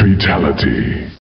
Fatality.